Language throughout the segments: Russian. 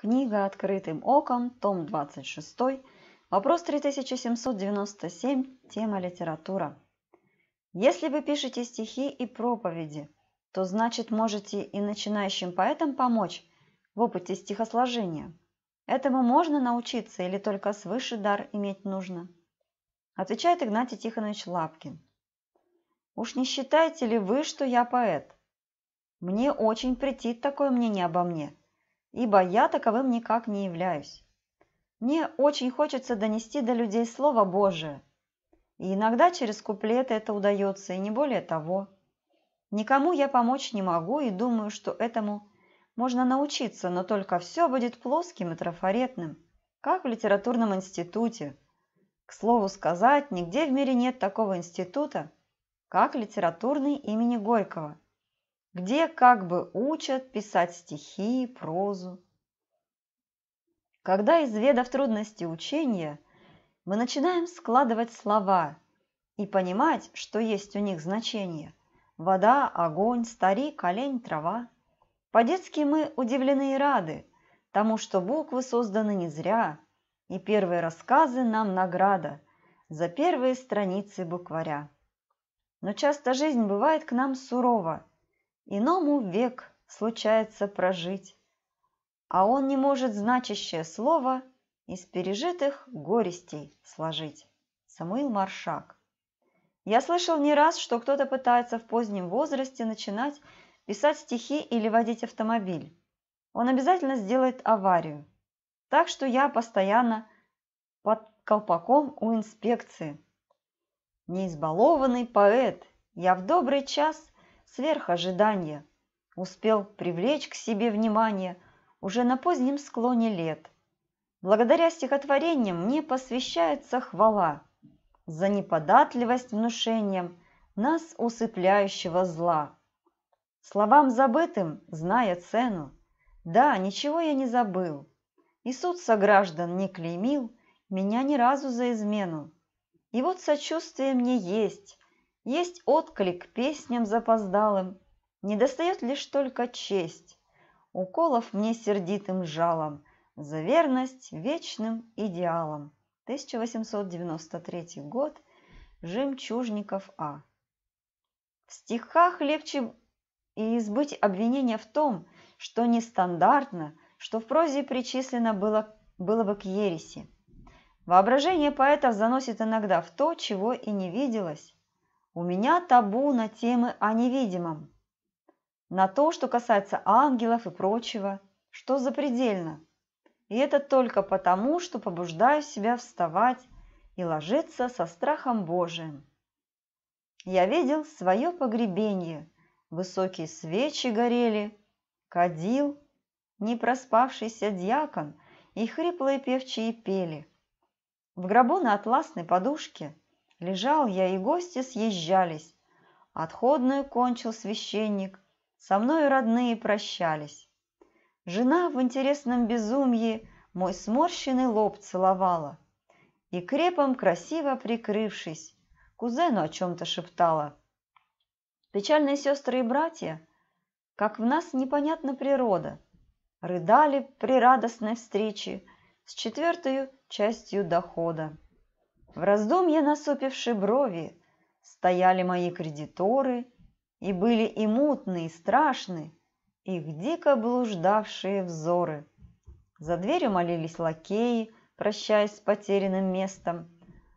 Книга «Открытым оком», том 26, вопрос 3797, тема «Литература». Если вы пишете стихи и проповеди, то значит можете и начинающим поэтам помочь в опыте стихосложения. Этому можно научиться или только свыше дар иметь нужно? Отвечает Игнатий Тихонович Лапкин. Уж не считаете ли вы, что я поэт? Мне очень претит такое мнение обо мне – ибо я таковым никак не являюсь. Мне очень хочется донести до людей Слово Божие, и иногда через куплеты это удается, и не более того. Никому я помочь не могу, и думаю, что этому можно научиться, но только все будет плоским и трафаретным, как в литературном институте. К слову сказать, нигде в мире нет такого института, как литературный имени Горького – где как бы учат писать стихи, прозу. Когда, изведав трудности учения, мы начинаем складывать слова и понимать, что есть у них значение – вода, огонь, старик, олень, трава. По-детски мы удивлены и рады тому, что буквы созданы не зря, и первые рассказы нам награда за первые страницы букваря. Но часто жизнь бывает к нам сурова – Иному век случается прожить, А он не может значащее слово Из пережитых горестей сложить. Самуил Маршак. Я слышал не раз, что кто-то пытается в позднем возрасте начинать писать стихи или водить автомобиль. Он обязательно сделает аварию. Так что я постоянно под колпаком у инспекции. Неизбалованный поэт, я в добрый час сверх ожидания, успел привлечь к себе внимание уже на позднем склоне лет. Благодаря стихотворениям мне посвящается хвала за неподатливость внушением нас усыпляющего зла. Словам забытым, зная цену, да, ничего я не забыл, и суд сограждан не клеймил меня ни разу за измену. И вот сочувствие мне есть, есть отклик песням запоздалым, Не достает лишь только честь, Уколов мне сердитым жалом За верность вечным идеалам. 1893 год. Жемчужников А. В стихах легче и избыть обвинения в том, что нестандартно, что в прозе причислено было, было бы к ереси. Воображение поэтов заносит иногда в то, чего и не виделось. У меня табу на темы о невидимом, на то, что касается ангелов и прочего, что запредельно. И это только потому, что побуждаю себя вставать и ложиться со страхом Божиим. Я видел свое погребение, высокие свечи горели, кадил, не проспавшийся дьякон и хриплые певчие пели. В гробу на атласной подушке Лежал я, и гости съезжались. Отходную кончил священник, Со мною родные прощались. Жена в интересном безумье Мой сморщенный лоб целовала И крепом красиво прикрывшись, Кузену о чем-то шептала. Печальные сестры и братья, Как в нас непонятна природа, Рыдали при радостной встрече С четвертой частью дохода. В раздумье насупивши брови, Стояли мои кредиторы, И были и мутные, и страшны Их дико блуждавшие взоры. За дверью молились лакеи, Прощаясь с потерянным местом,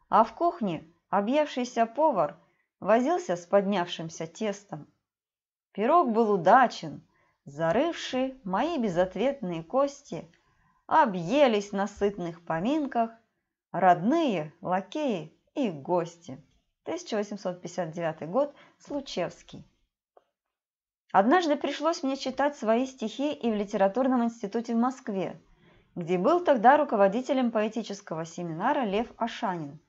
А в кухне объевшийся повар Возился с поднявшимся тестом. Пирог был удачен, зарывший мои безответные кости, Объелись на сытных поминках Родные, лакеи и гости. 1859 год, Случевский. Однажды пришлось мне читать свои стихи и в литературном институте в Москве, где был тогда руководителем поэтического семинара Лев Ашанин.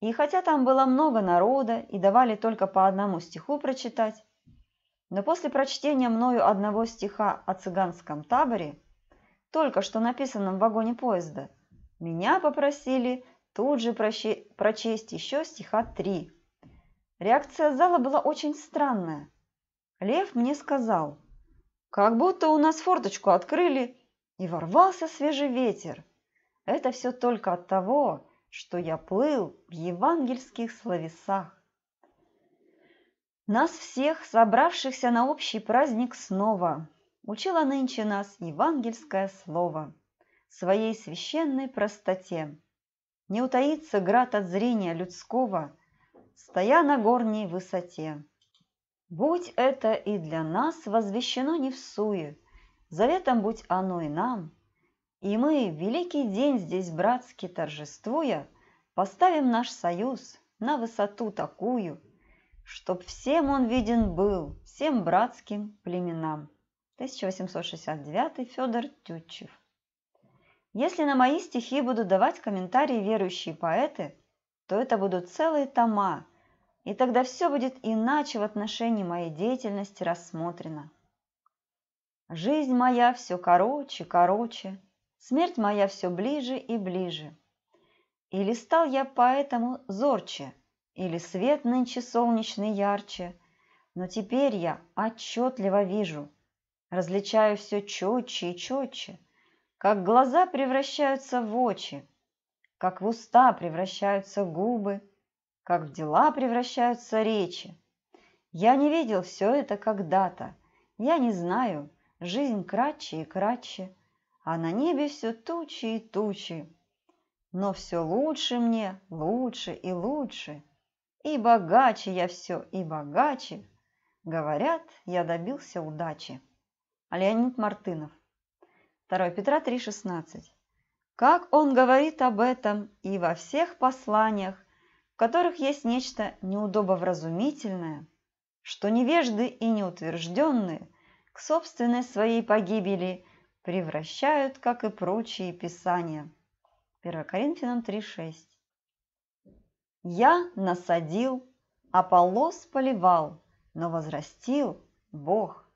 И хотя там было много народа и давали только по одному стиху прочитать, но после прочтения мною одного стиха о цыганском таборе, только что написанном в вагоне поезда, меня попросили тут же прочесть еще стиха три. Реакция зала была очень странная. Лев мне сказал, как будто у нас форточку открыли, и ворвался свежий ветер. Это все только от того, что я плыл в евангельских словесах. Нас всех, собравшихся на общий праздник снова, учила нынче нас евангельское слово своей священной простоте. Не утаится град от зрения людского, стоя на горней высоте. Будь это и для нас возвещено не в суе, заветом будь оно и нам, и мы, великий день здесь братски торжествуя, поставим наш союз на высоту такую – чтоб всем он виден был, всем братским племенам. 1869 Федор Тютчев. Если на мои стихи будут давать комментарии верующие поэты, то это будут целые тома, и тогда все будет иначе в отношении моей деятельности рассмотрено. Жизнь моя все короче, короче, смерть моя все ближе и ближе. Или стал я поэтому зорче – или свет нынче солнечный ярче, но теперь я отчетливо вижу, различаю все четче и четче, как глаза превращаются в очи, как в уста превращаются губы, как в дела превращаются речи. Я не видел все это когда-то, я не знаю, жизнь кратче и кратче, а на небе все тучи и тучи. Но все лучше мне, лучше и лучше – и богаче я все, и богаче. Говорят, я добился удачи. Леонид Мартынов. 2 Петра 3,16. Как он говорит об этом и во всех посланиях, в которых есть нечто неудобовразумительное, что невежды и неутвержденные к собственной своей погибели превращают, как и прочие писания. 1 Коринфянам 3,6. Я насадил, Аполлос поливал, но возрастил Бог.